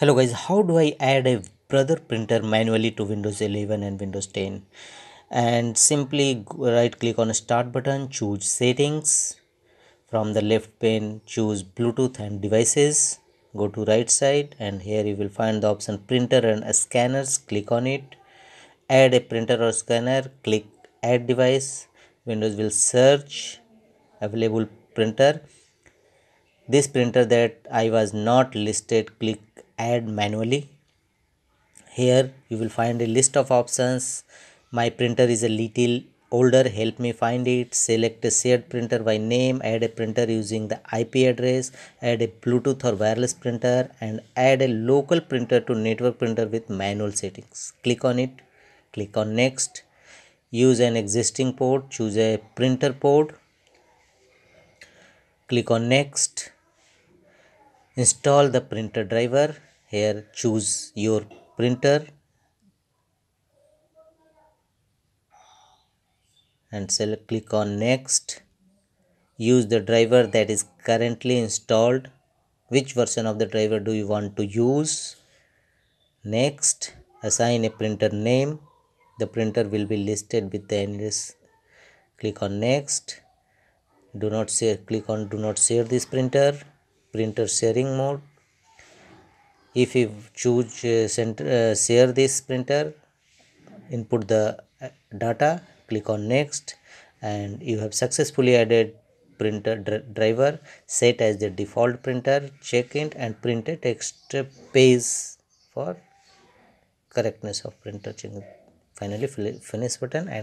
hello guys how do i add a brother printer manually to windows 11 and windows 10 and simply right click on start button choose settings. From the left pane choose bluetooth and devices. Go to right side and here you will find the option printer and scanners. Click on it. Add a printer or scanner. Click add device. Windows will search available printer. This printer that i was not listed click add manually. Here you will find a list of options. My printer is a little older. Help me find it. Select a shared printer by name. Add a printer using the ip address. Add a bluetooth or wireless printer and add a local printer to network printer with manual settings. Click on it. Click on next. Use an existing port. Choose a printer port. Click on next. Install the printer driver here choose your printer and select click on next. Use the driver that is currently installed. Which version of the driver do you want to use? Next assign a printer name. The printer will be listed with the NS click on next. Do not share click on do not share this printer. Printer sharing mode if you choose uh, center, uh, share this printer input the uh, data click on next and you have successfully added printer driver set as the default printer check it and print a text page for correctness of printer. Finally finish button and